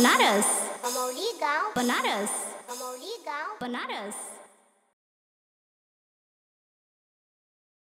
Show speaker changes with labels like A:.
A: Banaras.
B: Legal.
A: Banaras.
B: Legal.
A: Banaras.